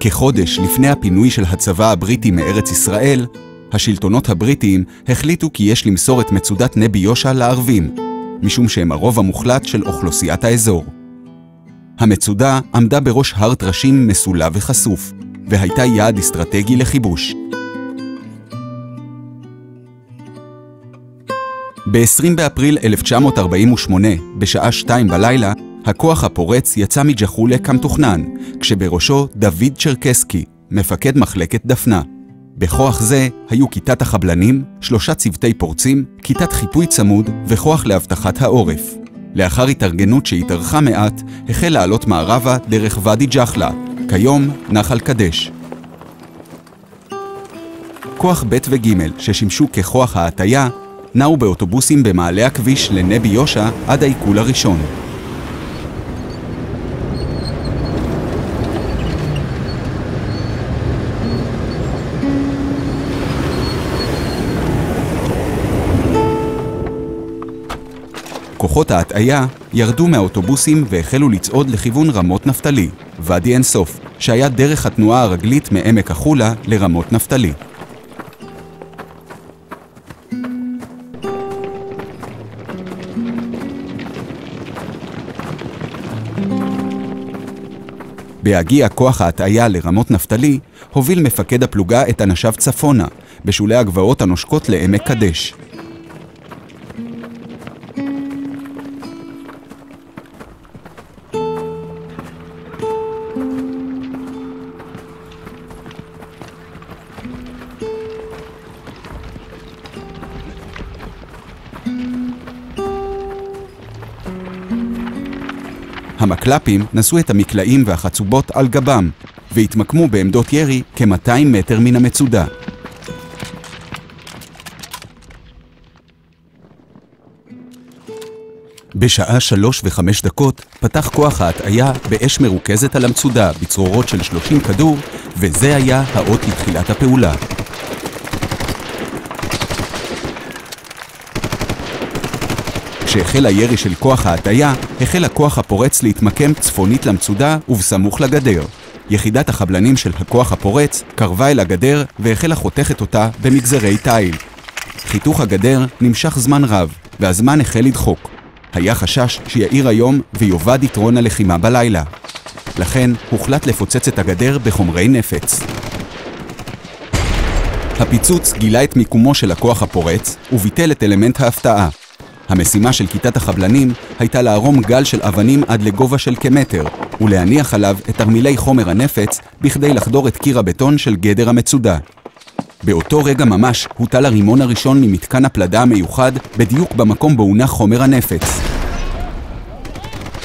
כחודש לפני הפינוי של הצבא הבריטי מארץ ישראל, השלטונות הבריטיים החליטו כי יש למסור את מצודת נבי יושע לערבים, משום שהם הרוב המוחלט של אוכלוסיית האזור. המצודה עמדה בראש הר טרשים מסולע וחשוף, והייתה יעד אסטרטגי לכיבוש. ב-20 באפריל 1948, בשעה שתיים בלילה, הכוח הפורץ יצא מג'חולה כמתוכנן, כשבראשו דוד צ'רקסקי, מפקד מחלקת דפנה. בכוח זה היו כיתת החבלנים, שלושה צוותי פורצים, כיתת חיפוי צמוד וכוח לאבטחת העורף. לאחר התארגנות שהתארכה מעט, החל לעלות מערבה דרך ואדי ג'חלה, כיום נחל קדש. כוח ב' וג' ששימשו ככוח ההטייה, נעו באוטובוסים במעלה הכביש לנבי יושע עד העיכול הראשון. כוחות ההטעיה ירדו מהאוטובוסים והחלו לצעוד לכיוון רמות נפתלי, ואדי אינסוף, שהיה דרך התנועה הרגלית מעמק החולה לרמות נפתלי. בהגיע כוח ההטעיה לרמות נפתלי, הוביל מפקד הפלוגה את אנשיו צפונה, בשולי הגבעות הנושקות לעמק קדש. המקל"פים נשאו את המקלעים והחצובות על גבם, והתמקמו בעמדות ירי כ-200 מטר מן המצודה. בשעה שלוש וחמש דקות פתח כוח ההטעיה באש מרוכזת על המצודה בצרורות של 30 כדור, וזה היה האות לתחילת הפעולה. כשהחל הירי של כוח ההטיה, החל הכוח הפורץ להתמקם צפונית למצודה ובסמוך לגדר. יחידת החבלנים של הכוח הפורץ קרבה אל הגדר והחלה חותכת אותה במגזרי תיל. חיתוך הגדר נמשך זמן רב, והזמן החל לדחוק. היה חשש שיאיר היום ויאבד יתרון הלחימה בלילה. לכן הוחלט לפוצץ את הגדר בחומרי נפץ. הפיצוץ גילה את מיקומו של הכוח הפורץ וביטל את אלמנט ההפתעה, המשימה של כיתת החבלנים הייתה לערום גל של אבנים עד לגובה של כמטר, ולהניח עליו את תרמילי חומר הנפץ בכדי לחדור את קיר הבטון של גדר המצודה. באותו רגע ממש הוטל הרימון הראשון ממתקן הפלדה המיוחד בדיוק במקום בו הונח חומר הנפץ.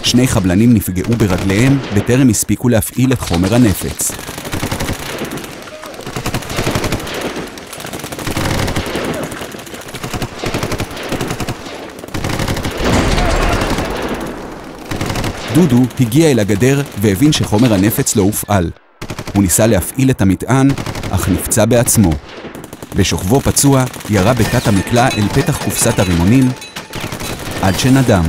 שני חבלנים נפגעו ברגליהם בטרם הספיקו להפעיל את חומר הנפץ. דודו הגיע אל הגדר והבין שחומר הנפץ לא הופעל. הוא ניסה להפעיל את המטען, אך נפצע בעצמו. בשוכבו פצוע, ירה בתת המקלע אל פתח קופסת הרימונים, עד שנדם.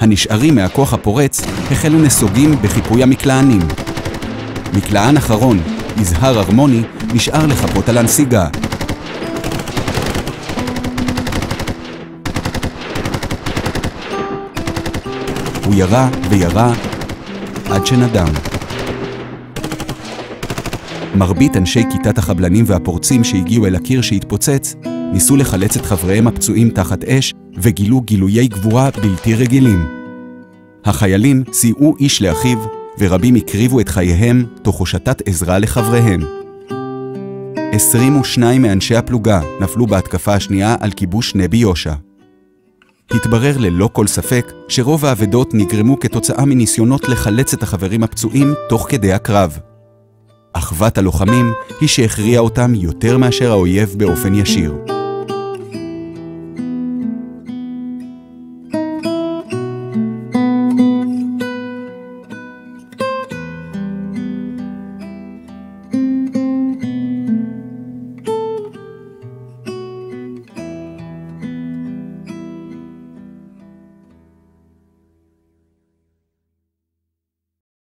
הנשארים מהכוח הפורץ החלו נסוגים בחיפוי המקלענים. מקלען אחרון, יזהר הרמוני, נשאר לחפות על הנסיגה. הוא ירה וירה עד שנדם. מרבית אנשי כיתת החבלנים והפורצים שהגיעו אל הקיר שהתפוצץ, ניסו לחלץ את חבריהם הפצועים תחת אש וגילו גילויי גבורה בלתי רגילים. החיילים סייעו איש לאחיו, ורבים הקריבו את חייהם תוך הושטת עזרה לחבריהם. 22 מאנשי הפלוגה נפלו בהתקפה השנייה על כיבוש נבי יושע. התברר ללא כל ספק שרוב האבדות נגרמו כתוצאה מניסיונות לחלץ את החברים הפצועים תוך כדי הקרב. אחוות הלוחמים היא שהכריעה אותם יותר מאשר האויב באופן ישיר.